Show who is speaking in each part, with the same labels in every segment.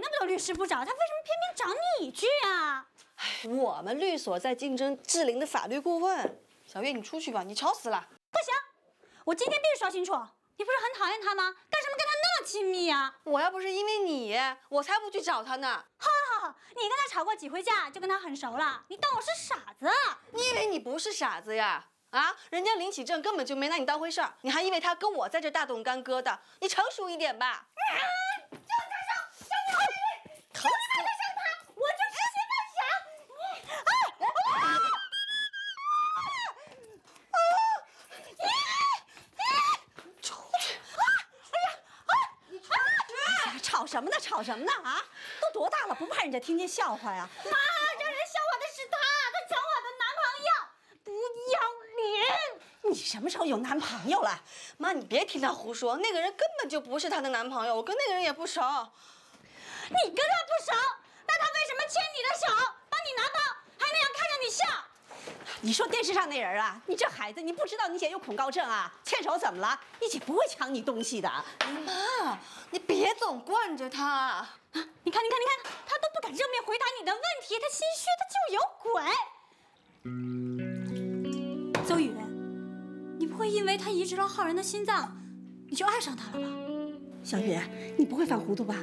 Speaker 1: 那么多律师不找，他为什么偏偏找你去啊？
Speaker 2: 我们律所在竞争志玲的法律顾问。小月，你出去吧，你吵死了。
Speaker 1: 不行，我今天必须说清楚。你不是很讨厌他吗？干什么跟他那么亲密啊？
Speaker 2: 我要不是因为你，我才不去找他呢。
Speaker 1: 好，好，好，你跟他吵过几回架，就跟他很熟了。你当我是傻子？
Speaker 2: 你以为你不是傻子呀？啊，人家林启正根本就没拿你当回事儿，你还因为他跟我在这大动干戈的？你成熟一点吧。
Speaker 1: 就他上，向你回礼，你还得上他，我就直接乱想。你，哎，啊！
Speaker 3: 吵什么呢？吵什么呢？啊，都多大了，不怕人家听见笑话呀？
Speaker 1: 妈，让人笑话的是他，他抢我的男朋友，不要脸！
Speaker 3: 你什么时候有男朋友了？
Speaker 2: 妈，你别听他胡说，那个人根本就不是她的男朋友，我跟那个人也不熟。
Speaker 1: 你跟他不熟，那他为什么牵你的手，帮你拿包，还那样看着你笑？
Speaker 3: 你说电视上那人啊？你这孩子，你不知道你姐有恐高症啊？牵手怎么了？你姐不会抢你东西的。
Speaker 2: 妈，你别总惯着他。
Speaker 1: 啊，你看，你看，你看，他都不敢正面回答你的问题，他心虚，他就有鬼。邹宇，你不会因为他移植了浩然的心脏，你就爱上他了吧？
Speaker 3: 小雨，你不会犯糊涂吧？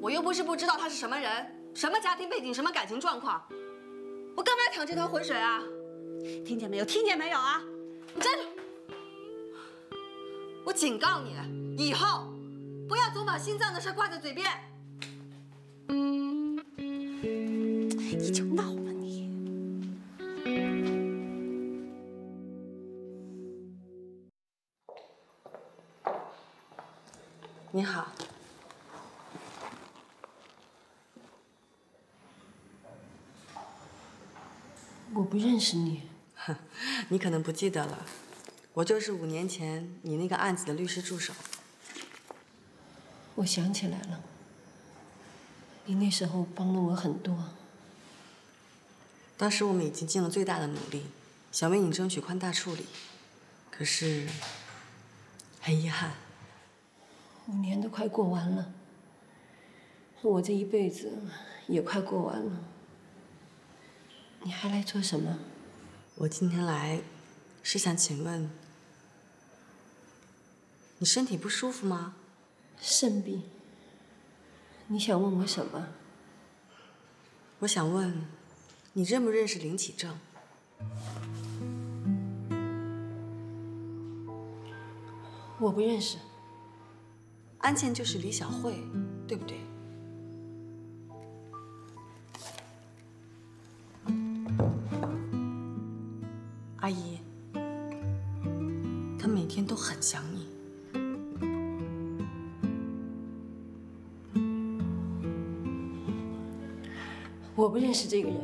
Speaker 2: 我又不是不知道他是什么人，什么家庭背景，什么感情状况，我干嘛淌这条浑水啊？
Speaker 3: 听见没有？听见没有啊？
Speaker 2: 你站住！我警告你，以后不要总把心脏的事挂在嘴边。
Speaker 4: 我不认识你，
Speaker 2: 你可能不记得了，我就是五年前你那个案子的律师助手。
Speaker 4: 我想起来了，你那时候帮了我很多。
Speaker 2: 当时我们已经尽了最大的努力，想为你争取宽大处理，可是很遗憾，
Speaker 4: 五年都快过完了，我这一辈子也快过完了。你还来做什么？
Speaker 2: 我今天来是想请问，你身体不舒服吗？
Speaker 4: 肾病。你想问我什么？
Speaker 2: 我想问，你认不认识林启正？
Speaker 4: 我不认识。
Speaker 2: 安茜就是李小慧，对不对？他每天都很想你。
Speaker 4: 我不认识这个人，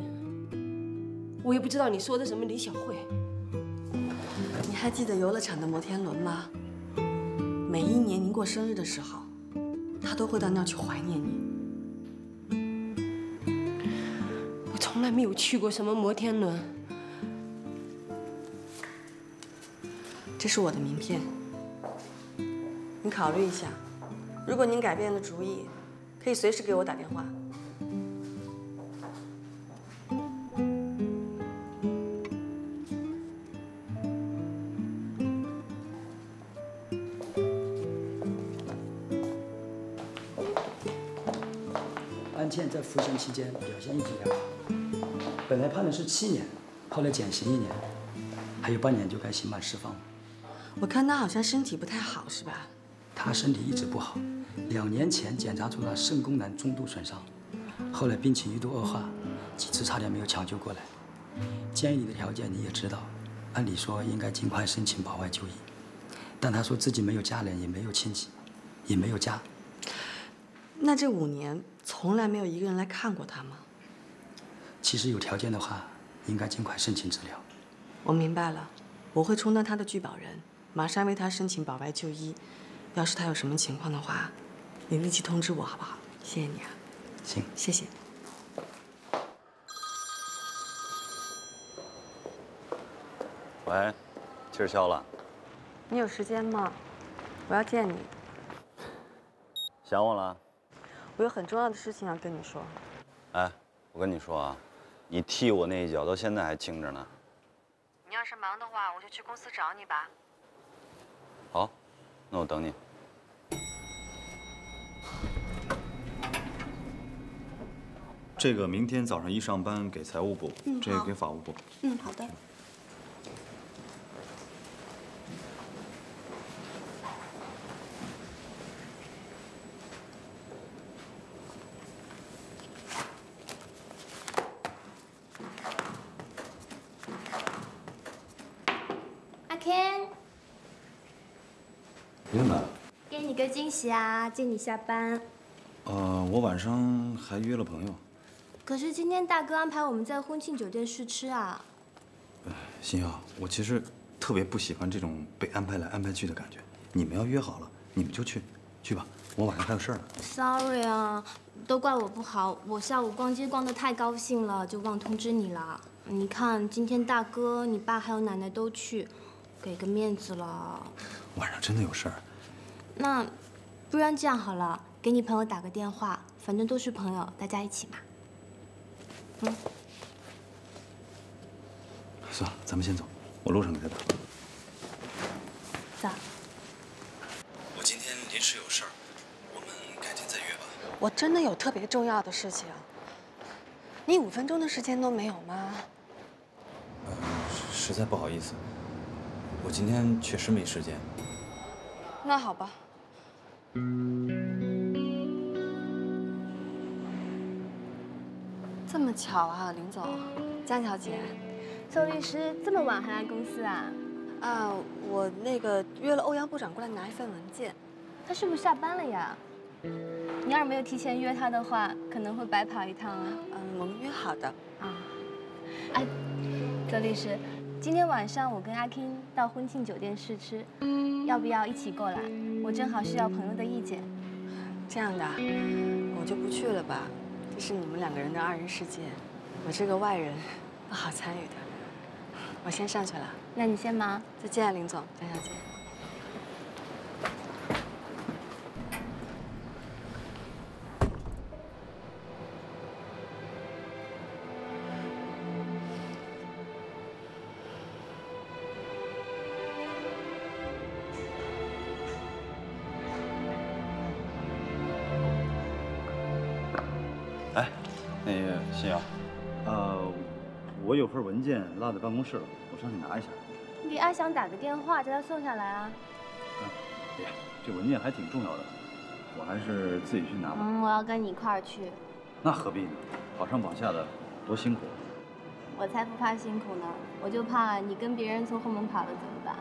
Speaker 4: 我也不知道你说的什么李小慧。
Speaker 2: 你还记得游乐场的摩天轮吗？每一年您过生日的时候，他都会到那儿去怀念你。
Speaker 4: 我从来没有去过什么摩天轮。
Speaker 2: 这是我的名片，你考虑一下。如果您改变了主意，可以随时给我打电话。
Speaker 5: 安茜在服刑期间表现一直良好，本来判的是七年，后来减刑一年，还有半年就该刑满释放了。
Speaker 2: 我看他好像身体不太好，是吧？
Speaker 5: 他身体一直不好，两年前检查出了肾功能中度损伤，后来病情一度恶化，几次差点没有抢救过来。监狱里的条件，你也知道，按理说应该尽快申请保外就医，但他说自己没有家人，也没有亲戚，也没有家。
Speaker 2: 那这五年从来没有一个人来看过他吗？
Speaker 5: 其实有条件的话，应该尽快申请治疗。
Speaker 2: 我明白了，我会充当他的拒保人，马上为他申请保外就医。要是他有什么情况的话，你立即通知我好不好？谢谢你啊。
Speaker 5: 行，
Speaker 2: 谢谢。
Speaker 6: 喂，气儿消了。
Speaker 2: 你有时间吗？我要见你。
Speaker 7: 想我了？
Speaker 2: 我有很重要的事情要跟你说。
Speaker 7: 哎，我跟你说啊，你踢我那一脚到现在还青着呢。
Speaker 2: 你要是忙的话，我就去公司找你吧。
Speaker 7: 好，那我等你。
Speaker 6: 这个明天早上一上班给财务部，这个给法务部。
Speaker 8: 嗯，好的。阿 Ken，
Speaker 6: 你怎么来了？
Speaker 8: 给你个惊喜啊，接你下班。
Speaker 6: 呃，我晚上还约了朋友。
Speaker 8: 可是今天大哥安排我们在婚庆酒店试吃啊。
Speaker 6: 星耀，我其实特别不喜欢这种被安排来安排去的感觉。你们要约好了，你们就去，去吧。我晚上还有事儿呢。
Speaker 8: Sorry 啊，都怪我不好，我下午逛街逛得太高兴了，就忘通知你了。你看今天大哥、你爸还有奶奶都去，给个面子了。
Speaker 6: 晚上真的有事儿。
Speaker 8: 那不然这样好了，给你朋友打个电话，反正都是朋友，大家一起嘛。嗯，
Speaker 6: 算了，咱们先走，我路上给他打。
Speaker 8: 走。
Speaker 6: 我今天临时有事儿，我们改天再约吧。
Speaker 2: 我真的有特别重要的事情，你五分钟的时间都没有吗？
Speaker 6: 实在不好意思，我今天确实没时间。
Speaker 2: 那好吧。这么巧啊，林总，江小姐。
Speaker 8: 周律师这么晚还来公司啊？
Speaker 2: 啊，我那个约了欧阳部长过来拿一份文件。
Speaker 8: 他是不是下班了呀？你要是没有提前约他的话，可能会白跑一趟啊。
Speaker 2: 嗯，我们约好的。
Speaker 8: 啊，哎，周律师，今天晚上我跟阿 King 到婚庆酒店试吃，要不要一起过来？我正好需要朋友的意见。
Speaker 2: 这样的啊，我就不去了吧。这是你们两个人的二人世界，我这个外人不好参与的。我先上去了，
Speaker 8: 那你先忙。
Speaker 2: 再见，林总，张小姐。
Speaker 6: 个新瑶，呃，我有份文件落在办公室了，我上去拿一下。
Speaker 8: 你给阿翔打个电话，叫他送下来啊。
Speaker 6: 嗯，别，这文件还挺重要的，我还是自己去拿吧。
Speaker 8: 嗯，我要跟你一块儿去。
Speaker 6: 那何必呢？跑上跑下的，多辛苦。
Speaker 8: 我才不怕辛苦呢，我就怕你跟别人从后门跑了怎么办？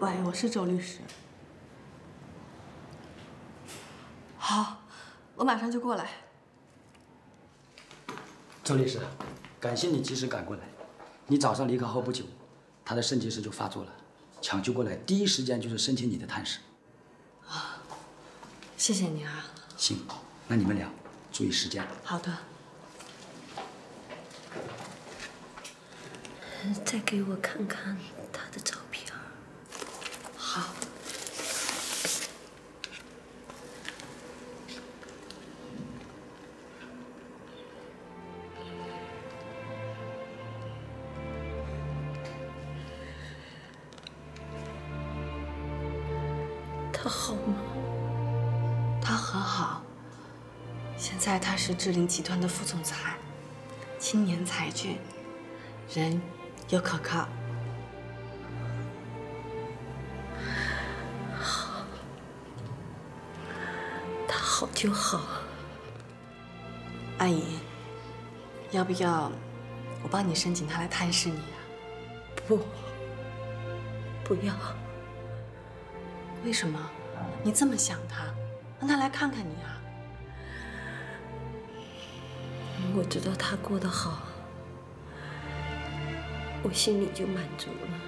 Speaker 2: 喂，我是周律师。好，我马上就过来。
Speaker 5: 周律师，感谢你及时赶过来。你早上离开后不久，他的肾结石就发作了，抢救过来第一时间就是申请你的探视。
Speaker 2: 谢谢你啊。
Speaker 5: 行，那你们俩注意时间。
Speaker 2: 好的。
Speaker 4: 再给我看看他的照片。
Speaker 2: 在他是志玲集团的副总裁，青年才俊，人又可靠。
Speaker 4: 好，他好就好。
Speaker 2: 阿姨，要不要我帮你申请他来探视你啊？
Speaker 4: 不，不要。
Speaker 2: 为什么？你这么想他，让他来看看你啊？
Speaker 4: 知道他过得好，我心里就满足了。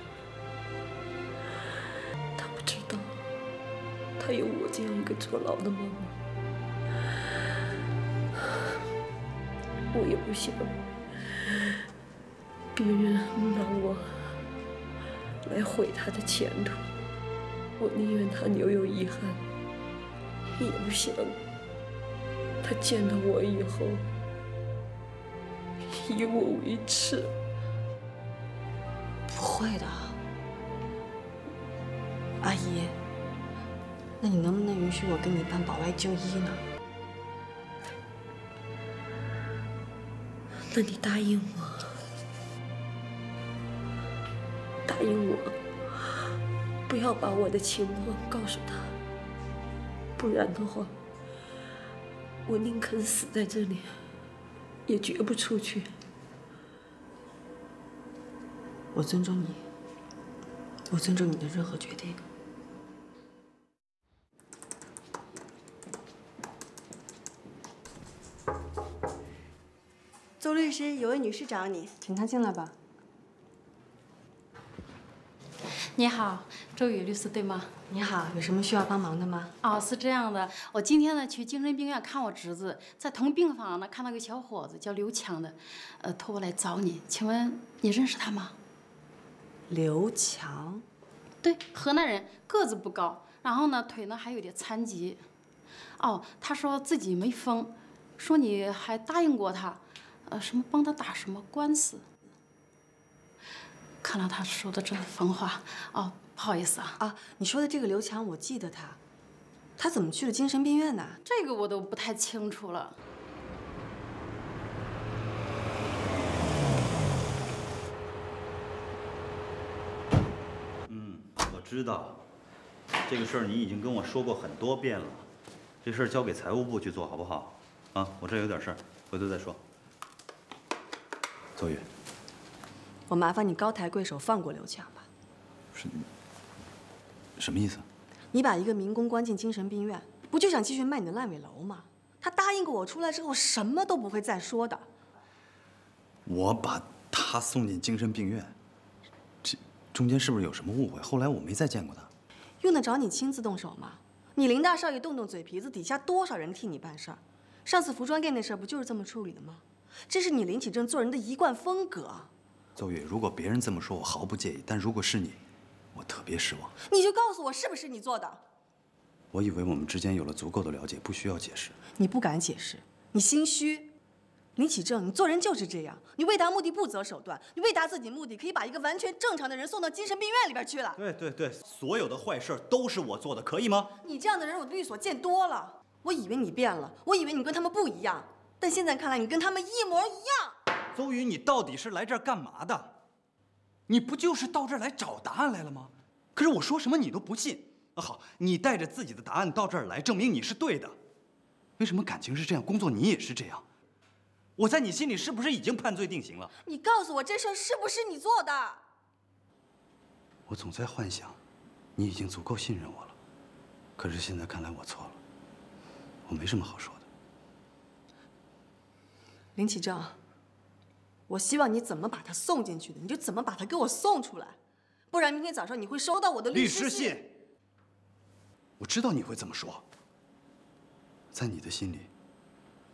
Speaker 4: 他不知道，他有我这样一个坐牢的妈妈。我也不想别人拿我来毁他的前途，我宁愿他留有遗憾，也不想他见到我以后以我为耻。
Speaker 2: 不会的，阿姨，那你能不能允许我跟你办保外就医呢？
Speaker 4: 那你答应我，答应我，不要把我的情况告诉他，不然的话，我宁肯死在这里，也绝不出去。
Speaker 2: 我尊重你，我尊重你的任何决定。
Speaker 3: 周律师，有位女士找你，
Speaker 2: 请她进来吧。
Speaker 9: 你好，周宇律师对吗？
Speaker 2: 你好，有什么需要帮忙的吗？
Speaker 9: 哦，是这样的，我今天呢去精神病院看我侄子，在同病房呢看到个小伙子叫刘强的，呃，托我来找你，请问你认识他吗？
Speaker 2: 刘强，
Speaker 9: 对，河南人，个子不高，然后呢腿呢还有点残疾。哦，他说自己没疯，说你还答应过他，呃，什么帮他打什么官司。看到他说的真是疯话。哦，不好意思啊。
Speaker 2: 啊，你说的这个刘强，我记得他，他怎么去了精神病院呢？
Speaker 9: 这个我都不太清楚了。
Speaker 6: 嗯，我知道，这个事儿你已经跟我说过很多遍了，这事儿交给财务部去做好不好？啊，我这有点事儿，回头再说。邹宇，
Speaker 2: 我麻烦你高抬贵手放过刘强吧。
Speaker 6: 是，什么意思？
Speaker 2: 你把一个民工关进精神病院，不就想继续卖你的烂尾楼吗？他答应过我，出来之后什么都不会再说的。
Speaker 6: 我把他送进精神病院，这中间是不是有什么误会？后来我没再见过他。
Speaker 2: 用得着你亲自动手吗？你林大少爷动动嘴皮子，底下多少人替你办事儿？上次服装店那事儿不就是这么处理的吗？这是你林启正做人的一贯风格。
Speaker 6: 邹宇，如果别人这么说，我毫不介意；但如果是你，我特别失望。
Speaker 2: 你就告诉我是不是你做的？
Speaker 6: 我以为我们之间有了足够的了解，不需要解释。
Speaker 2: 你不敢解释，你心虚。林启正，你做人就是这样，你为达目的不择手段，你为达自己目的，可以把一个完全正常的人送到精神病院里边去了。
Speaker 6: 对对对，所有的坏事都是我做的，可以吗？
Speaker 2: 你这样的人我律所见多了。我以为你变了，我以为你跟他们不一样，但现在看来你跟他们一模一样。
Speaker 6: 邹云，你到底是来这儿干嘛的？你不就是到这儿来找答案来了吗？可是我说什么你都不信。那好，你带着自己的答案到这儿来，证明你是对的。为什么感情是这样，工作你也是这样？我在你心里是不是已经判罪定刑了？
Speaker 2: 你告诉我这事儿是不是你做的？
Speaker 6: 我总在幻想，你已经足够信任我了。可是现在看来我错了，我没什么好说的。
Speaker 2: 林启正，我希望你怎么把他送进去的，你就怎么把他给我送出来，不然明天早上你会收到我的
Speaker 6: 律
Speaker 2: 师
Speaker 6: 师信。我知道你会这么说，在你的心里，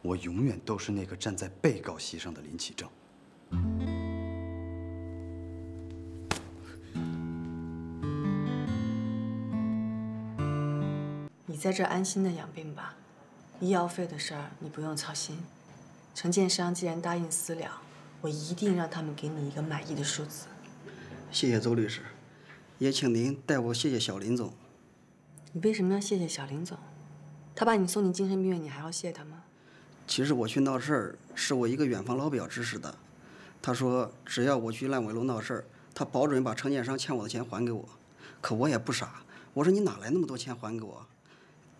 Speaker 6: 我永远都是那个站在被告席上的林启正。
Speaker 2: 你在这安心的养病吧，医药费的事儿你不用操心。承建商既然答应私了，我一定让他们给你一个满意的数字。
Speaker 10: 谢谢周律师，也请您代我谢谢小林总。
Speaker 2: 你为什么要谢谢小林总？他把你送进精神病院，你还要谢他吗？
Speaker 10: 其实我去闹事儿是我一个远房老表指使的，他说只要我去烂尾楼闹事儿，他保准把承建商欠我的钱还给我。可我也不傻，我说你哪来那么多钱还给我？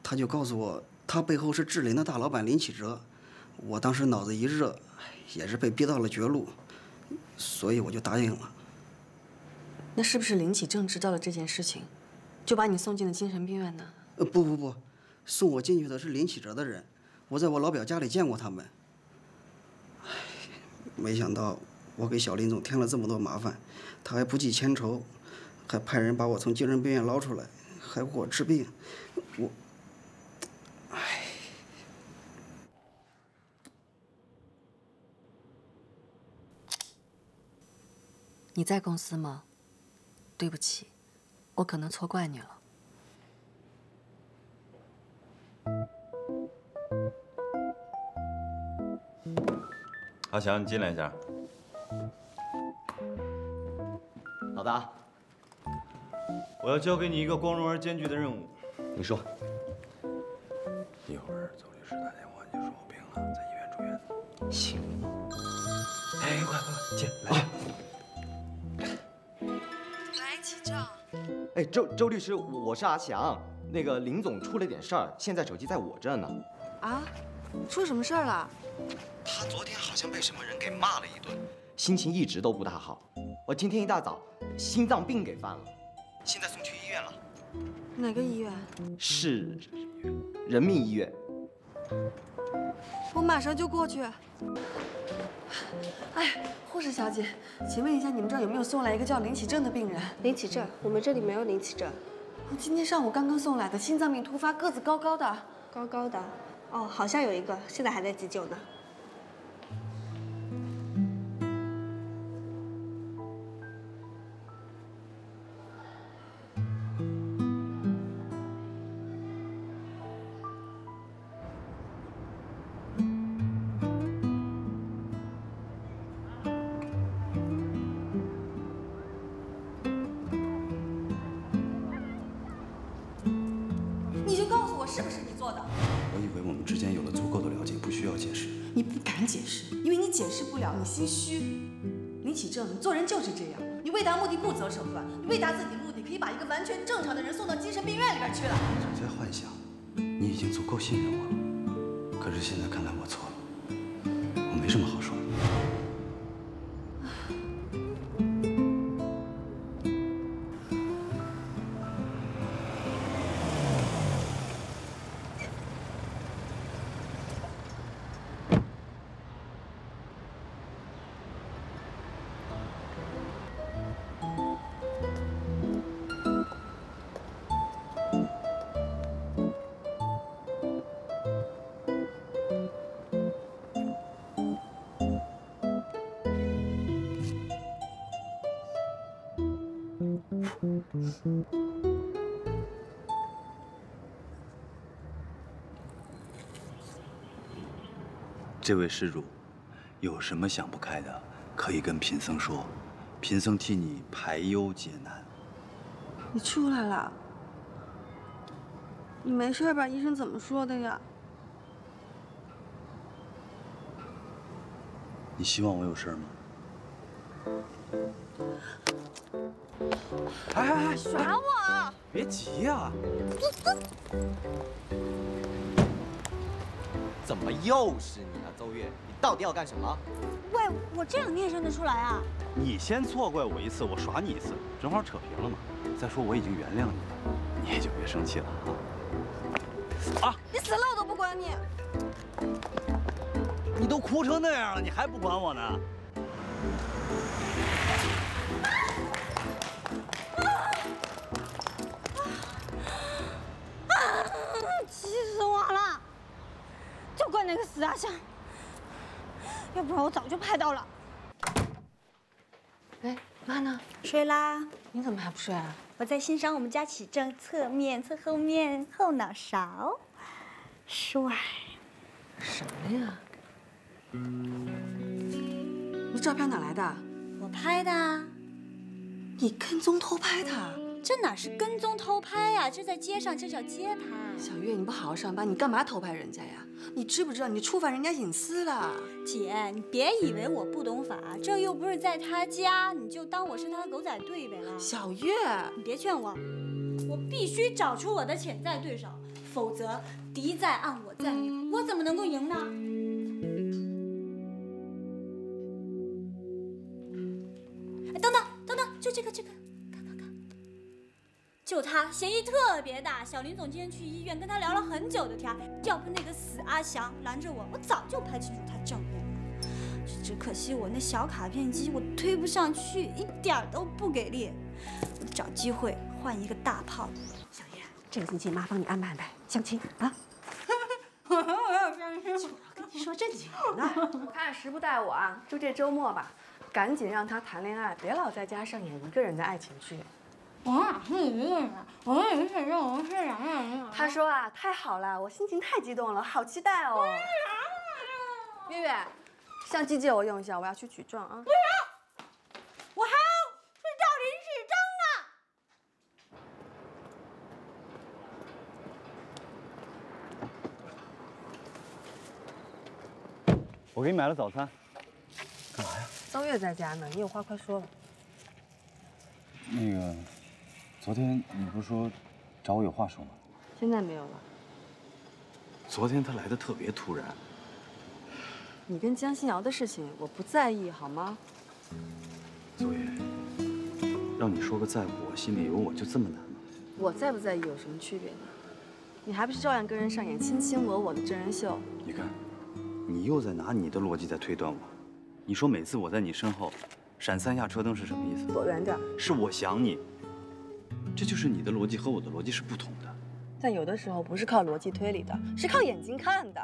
Speaker 10: 他就告诉我，他背后是志林的大老板林启哲。我当时脑子一热，也是被逼到了绝路，所以我就答应了。
Speaker 2: 那是不是林启正知道了这件事情，就把你送进了精神病院呢？
Speaker 10: 呃，不不不，送我进去的是林启哲的人，我在我老表家里见过他们。唉，没想到我给小林总添了这么多麻烦，他还不计前仇，还派人把我从精神病院捞出来，还给我治病，我，唉。
Speaker 2: 你在公司吗？对不起，我可能错怪你了。
Speaker 11: 阿强，你进来一下。
Speaker 12: 老大，
Speaker 11: 我要交给你一个光荣而艰巨的任务。
Speaker 12: 你说。
Speaker 6: 一会儿邹律师打电话，你就说我病了，在医院住院。
Speaker 12: 行。
Speaker 6: 哎，快快快，进来。
Speaker 12: 哎，周周律师，我是阿翔。那个林总出了点事儿，现在手机在我这呢。
Speaker 2: 啊？出什么事儿了？
Speaker 12: 他昨天好像被什么人给骂了一顿，心情一直都不大好。我今天一大早心脏病给犯了，现在送去医院了。
Speaker 2: 哪个医院？
Speaker 12: 是人民医院。
Speaker 2: 我马上就过去。哎，护士小姐，请问一下，你们这儿有没有送来一个叫林启正的病人？
Speaker 13: 林启正，我们这里没有林启正。
Speaker 2: 今天上午刚刚送来的，心脏病突发，个子高高的。
Speaker 13: 高高的？哦，好像有一个，现在还在急救呢。
Speaker 2: 我
Speaker 6: 以为我们之间有了足够的了解，不需要解释。
Speaker 2: 你不敢解释，因为你解释不了，你心虚。林启正，你做人就是这样，你为达目的不择手段，你为达自己目的，可以把一个完全正常的人送到精神病院里边去了。
Speaker 6: 总在幻想，你已经足够信任我了。可是现在看来我错了，我没什么好说这位施主，有什么想不开的，可以跟贫僧说，贫僧替你排忧解难。
Speaker 2: 你出来了，你没事吧？医生怎么说的呀？
Speaker 6: 你希望我有事吗？
Speaker 14: 哎哎哎，
Speaker 15: 耍我！
Speaker 14: 别急呀、
Speaker 12: 怎么又是你啊，邹月？你到底要干什么？
Speaker 15: 喂，我这样你也认得出来啊？
Speaker 6: 你先错怪我一次，我耍你一次，正好扯平了嘛。再说我已经原谅你了，你也就别生气了啊。啊！
Speaker 15: 你死了我都不管你！
Speaker 6: 你都哭成那样了，你还不管我呢？
Speaker 15: 那个死阿香，要不然我早就拍到了。
Speaker 2: 哎，妈呢？
Speaker 15: 睡啦。
Speaker 2: 你怎么还不睡啊？
Speaker 15: 我在欣赏我们家启正侧面、侧后面、后脑勺，帅。
Speaker 2: 什么呀？你照片哪来的？
Speaker 15: 我拍的啊。
Speaker 2: 你跟踪偷拍他？
Speaker 1: 这哪是跟踪偷拍呀？这在街上，这叫街拍。
Speaker 16: 小月，你不好好上班，你干嘛偷拍人家呀？你知不知道你触犯人家隐私了？
Speaker 1: 姐，你别以为我不懂法，这又不是在他家，你就当我是他的狗仔队呗。
Speaker 16: 小月，
Speaker 1: 你别劝我，我必须找出我的潜在对手，否则敌在暗我在明，我怎么能够赢呢？他嫌疑特别大，小林总今天去医院跟他聊了很久的天要不那个死阿翔拦着我，我早就拍清楚他正面了。只可惜我那小卡片机我推不上去，一点都不给力。我找机会换一个大炮。
Speaker 3: 小叶，这个星期妈帮你安排安排相亲啊。
Speaker 1: 我要相亲。
Speaker 3: 我跟你说正经的我。
Speaker 2: 看时不待我啊，就这周末吧，赶紧让他谈恋爱，别老在家上演一个人的爱情剧。
Speaker 1: 我哪是一个人？我也是让我是两个人。
Speaker 2: 他说啊，太好了，我心情太激动了，好期待哦。月月，相机借我用一下，我要去取证啊。
Speaker 1: 不要，我还要去找林启
Speaker 6: 征呢。我给你买了早餐。
Speaker 2: 干嘛呀？邹月在家呢，你有话快说吧。
Speaker 6: 那个。昨天你不是说找我有话说吗？
Speaker 2: 现在没有了。
Speaker 6: 昨天他来的特别突然。
Speaker 2: 你跟江心瑶的事情我不在意，好吗？
Speaker 6: 邹月，让你说个在乎我心里有我就这么难吗？
Speaker 2: 我在不在意有什么区别呢？你还不是照样跟人上演卿卿我我的真人秀？
Speaker 6: 你看，你又在拿你的逻辑在推断我。你说每次我在你身后闪三下车灯是什么意思？
Speaker 2: 躲远点。
Speaker 6: 是我想你。这就是你的逻辑和我的逻辑是不同的，
Speaker 2: 但有的时候不是靠逻辑推理的，是靠眼睛看的。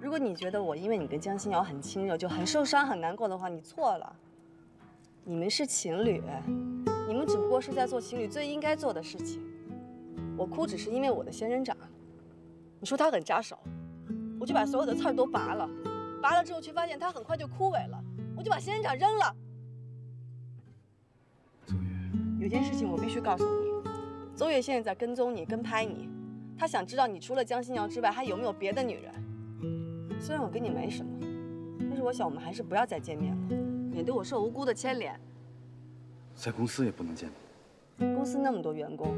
Speaker 2: 如果你觉得我因为你跟江心瑶很亲热就很受伤很难过的话，你错了。你们是情侣，你们只不过是在做情侣最应该做的事情。我哭只是因为我的仙人掌，你说他很扎手，我就把所有的刺儿都拔了，拔了之后却发现它很快就枯萎了，我就把仙人掌扔了。有件事情我必须告诉你，邹月现在在跟踪你、跟拍你，他想知道你除了江心瑶之外还有没有别的女人。虽然我跟你没什么，但是我想我们还是不要再见面了，免得我受无辜的牵连。
Speaker 6: 在公司也不能见面。
Speaker 2: 公司那么多员工，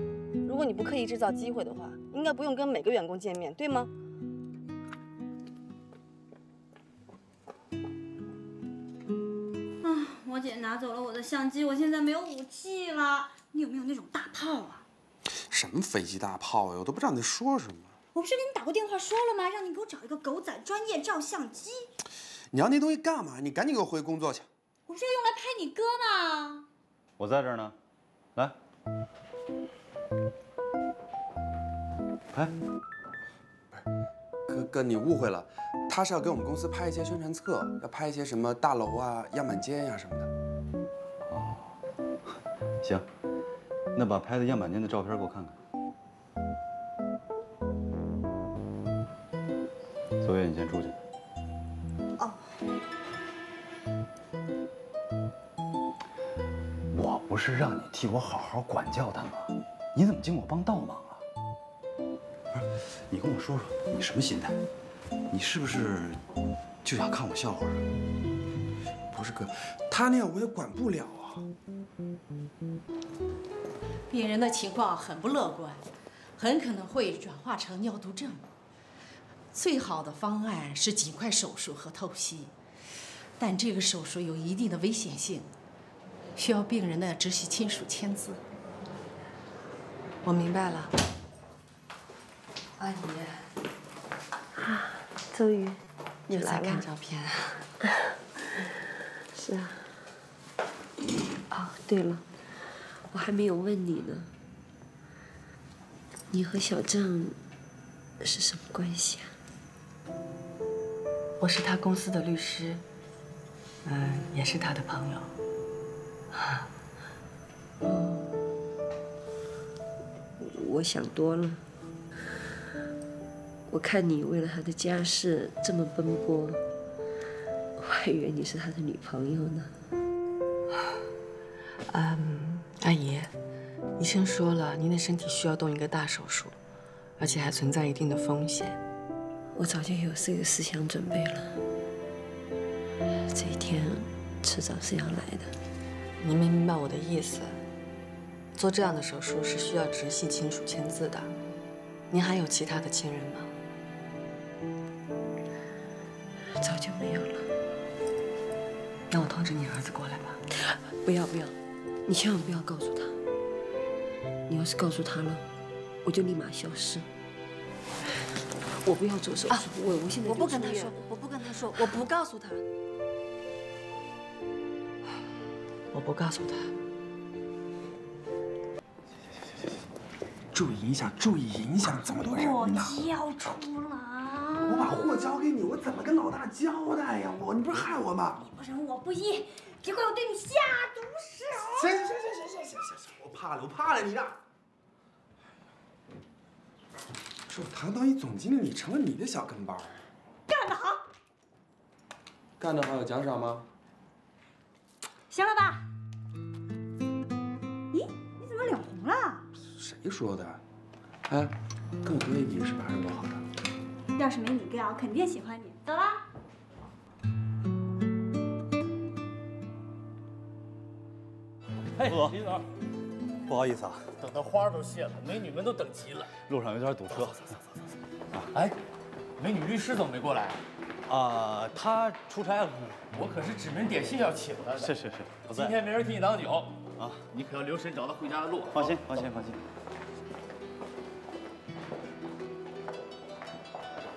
Speaker 2: 如果你不刻意制造机会的话，应该不用跟每个员工见面，对吗？
Speaker 1: 姐拿走了我的相机，我现在没有武器了。你有没有那种大炮啊？
Speaker 17: 什么飞机大炮呀？我都不知道你在说什么。
Speaker 1: 我不是给你打过电话说了吗？让你给我找一个狗仔专业照相机。
Speaker 17: 你要那东西干嘛？你赶紧给我回工作去。
Speaker 1: 我不是要用来拍你哥吗？
Speaker 6: 我在这儿呢，来，拍。
Speaker 17: 哥哥，你误会了，他是要给我们公司拍一些宣传册，要拍一些什么大楼啊、样板间呀什么的。
Speaker 6: 哦，行，那把拍的样板间的照片给我看看。邹月，你先出去。
Speaker 1: 哦。
Speaker 6: 我不是让你替我好好管教他吗？你怎么经我帮倒忙？你跟我说说，你什么心态？你是不是就想看我笑话？
Speaker 17: 不是哥，他那样我也管不了啊。
Speaker 18: 病人的情况很不乐观，很可能会转化成尿毒症。最好的方案是尽快手术和透析，但这个手术有一定的危险性，需要病人的直系亲属签字。
Speaker 2: 我明白了。阿姨，
Speaker 4: 啊，周瑜，
Speaker 2: 你来看照片啊？
Speaker 4: 是啊。哦，对了，我还没有问你呢。你和小郑是什么关系啊？
Speaker 2: 我是他公司的律师，嗯，也是他的朋友。
Speaker 4: 哦，我想多了。我看你为了他的家事这么奔波，我还以为你是他的女朋友呢。
Speaker 2: 嗯，阿姨，医生说了，您的身体需要动一个大手术，而且还存在一定的风险。
Speaker 4: 我早就有这个思想准备了，这一天迟早是要来的。
Speaker 2: 您没明白我的意思？做这样的手术是需要直系亲属签字的。您还有其他的亲人吗？让我通知你儿子过来吧。
Speaker 4: 不要不要，你千万不要告诉他。你要是告诉他了，我就立马消失。我不要做手术，我我现在
Speaker 2: 我不跟他说，我不跟他说，我不告诉他，我不告诉他。
Speaker 17: 注意影响，注意影响，这么多人呢。
Speaker 1: 要出
Speaker 17: 把货交给你，我怎么跟老大交代呀？我，你不是害我吗？
Speaker 1: 你不仁我不义，别怪我对你下毒手！
Speaker 17: 行行行行行行行，我怕了，我怕了你了！哎呀，说我堂堂一总经理成了你的小跟班，
Speaker 1: 干得好！
Speaker 17: 干得好有奖赏吗？
Speaker 1: 行了吧？咦，你怎么脸红了？
Speaker 17: 谁说的？哎，跟我哥比是还是我好的。
Speaker 1: 要是没你哥，我肯定喜欢你。走了。
Speaker 8: 哎，
Speaker 19: 陆总
Speaker 8: 李总，不好意思啊，
Speaker 19: 等到花都谢了，美女们都等急了。
Speaker 8: 路上有点堵车。
Speaker 19: 走走走走走哎，美女律师怎么没过来？
Speaker 8: 啊，他出差了。
Speaker 19: 我可是指名点姓要请他的。
Speaker 8: 是是是，不在
Speaker 19: 今天没人替你挡酒啊，你可要留神找到回家的路。
Speaker 8: 放心放心放心。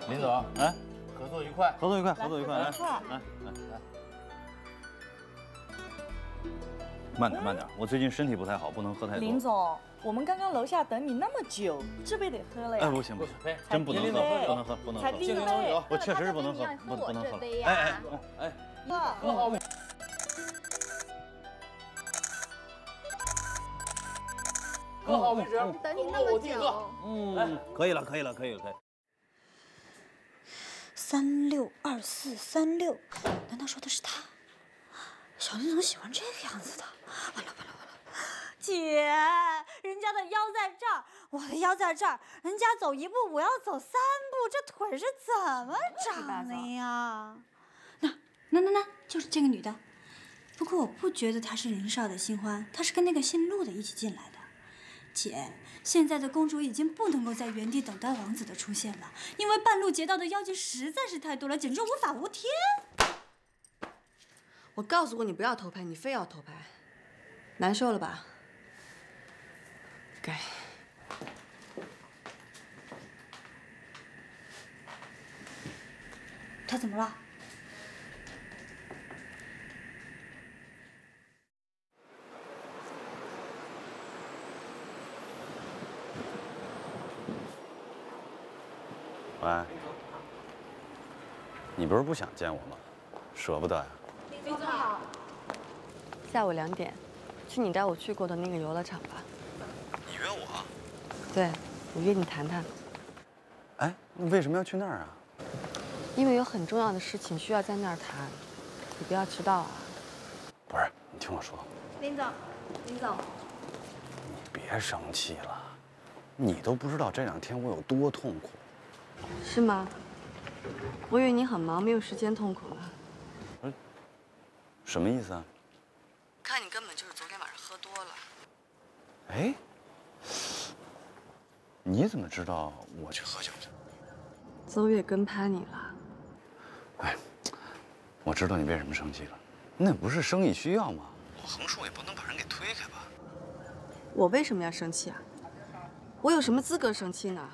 Speaker 19: 林总，
Speaker 8: 哎，
Speaker 19: 合作愉快，
Speaker 8: 合作愉快，合作愉快，来
Speaker 19: 来
Speaker 8: 来来来。慢点慢点，我最近身体不太好，不能喝太多。
Speaker 3: 林总，我们刚刚楼下等你那么久，这杯得喝了呀。
Speaker 8: 哎，不行不行，真不能喝，不能喝，不能喝。
Speaker 3: 才第一杯，
Speaker 8: 我确实是不能喝，不不能喝。哎哎哎，
Speaker 3: 喝好。
Speaker 19: 喝好为止，
Speaker 3: 等你那么久。
Speaker 8: 嗯，可以了，可以了，可以了，可以。
Speaker 1: 三六二四三六，难道说的是他？小林怎么喜欢这个样子的，完了完了完了！姐，人家的腰在这儿，我的腰在这儿，人家走一步，我要走三步，这腿是怎么长的呀？那那那那就是这个女的，不过我不觉得她是林少的新欢，她是跟那个姓陆的一起进来的。姐，现在的公主已经不能够在原地等待王子的出现了，因为半路劫道的妖精实在是太多了，简直无法无天。
Speaker 2: 我告诉过你不要偷拍，你非要偷拍，难受了吧？该。
Speaker 1: 他怎么了？
Speaker 6: 喂，你不是不想见我吗？舍不得呀？
Speaker 2: 林总好。下午两点，去你带我去过的那个游乐场吧。
Speaker 6: 你约我？
Speaker 2: 对，我约你谈谈，
Speaker 6: 哎，你为什么要去那儿啊？
Speaker 2: 因为有很重要的事情需要在那儿谈，你不要迟到啊。
Speaker 6: 不是，你听我说，
Speaker 20: 林总，林总，你
Speaker 6: 别生气了，你都不知道这两天我有多痛苦。
Speaker 2: 是吗？我以为你很忙，没有时间痛苦呢。
Speaker 6: 什么意思啊？
Speaker 2: 看你根本就是昨天晚上喝多了。
Speaker 6: 哎，你怎么知道我去喝酒去？
Speaker 2: 邹月跟拍你了。
Speaker 6: 哎，我知道你为什么生气了，那不是生意需要吗？我横竖也不能把人给推开吧？
Speaker 2: 我为什么要生气啊？我有什么资格生气呢？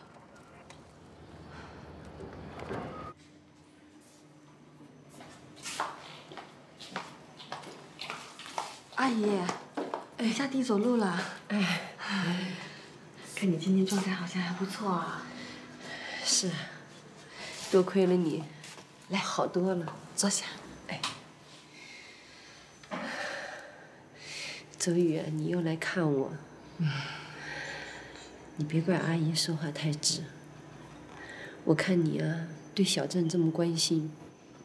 Speaker 2: 阿姨，走路了。哎，看你今天状态好像还不错啊。
Speaker 4: 是，多亏了你，来好多了。
Speaker 2: 坐下。
Speaker 4: 哎，周宇啊，你又来看我。你别怪阿姨说话太直。我看你啊，对小郑这么关心，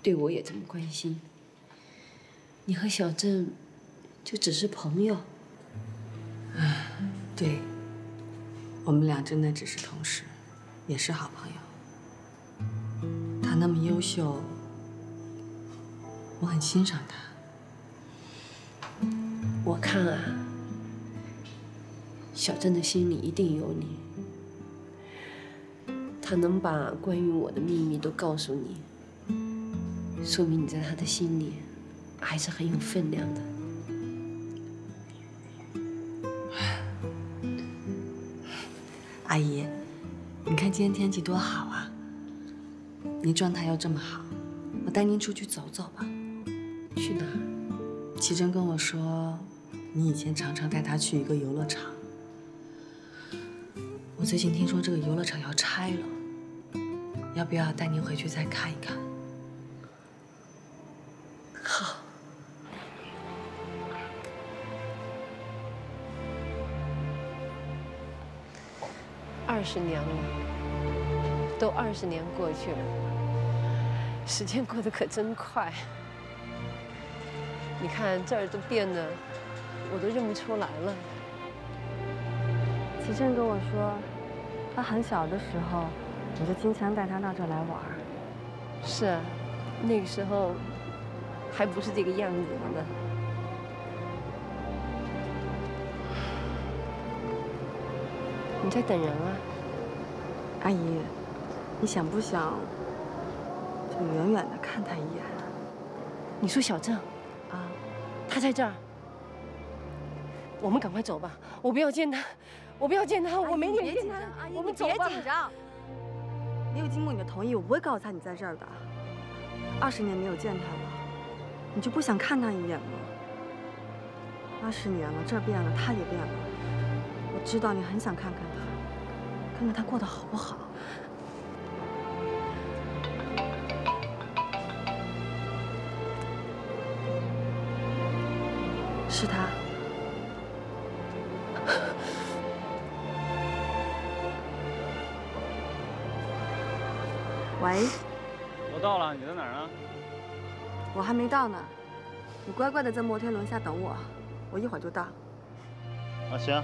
Speaker 4: 对我也这么关心。你和小郑就只是朋友。
Speaker 21: 对，我们俩真的只是同事，也是好朋友。他那么优秀，我很欣赏他。
Speaker 4: 我看啊，小郑的心里一定有你。他能把关于我的秘密都告诉你，说明你在他的心里还是很有分量的。
Speaker 21: 阿姨，你看今天天气多好啊！您状态又这么好，我带您出去走走吧。
Speaker 4: 去哪儿？
Speaker 21: 齐真跟我说，你以前常常带他去一个游乐场。我最近听说这个游乐场要拆了，要不要带您回去再看一看？
Speaker 4: 十年了，都二十年过去了，时间过得可真快。你看这儿都变得，我都认不出来了。
Speaker 2: 齐正跟我说，他很小的时候，我就经常带他到这儿来玩。
Speaker 4: 是啊，那个时候还不是这个样子呢。你在等人啊，
Speaker 2: 阿姨，你想不想就远远的看他一眼？
Speaker 4: 你说小郑
Speaker 2: 啊，
Speaker 4: 他在这儿，我们赶快走吧。我不要见他，我不要见他，我没脸见他。
Speaker 2: 阿姨，
Speaker 4: 我们
Speaker 2: 你别。紧张。没有经过你的同意，我不会告诉他你在这儿的。二十年没有见他了，你就不想看他一眼吗？二十年了，这儿变了，他也变了。我知道你很想看看他，看看他过得好不好。是他。喂，
Speaker 6: 我到了，你在哪儿呢？
Speaker 2: 我还没到呢，你乖乖的在摩天轮下等我，我一会儿就到。
Speaker 6: 啊，行。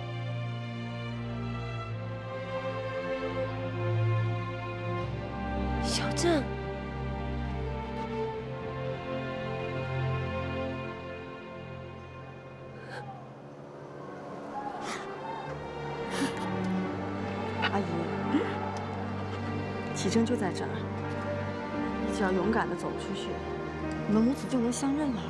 Speaker 4: 小郑，
Speaker 2: 阿姨，启正就在这儿，你只要勇敢的走出去，你们母子就能相认了。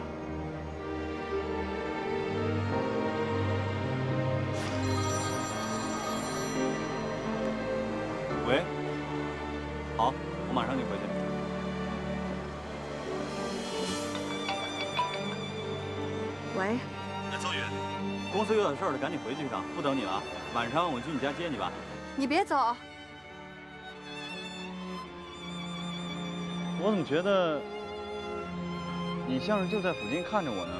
Speaker 6: 公司有点事儿了，赶紧回去一趟，不等你了啊。晚上我去你家接你吧。
Speaker 2: 你别走，
Speaker 6: 我怎么觉得你像是就在附近看着我呢？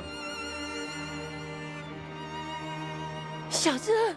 Speaker 4: 小郑。